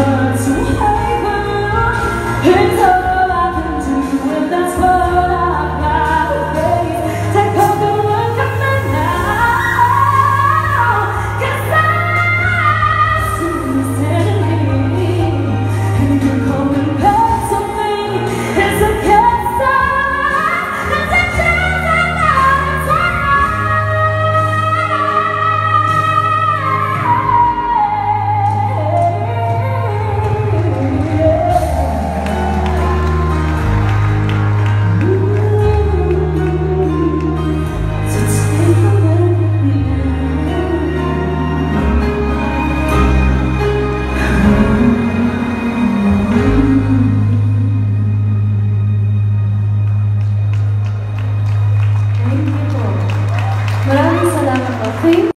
love.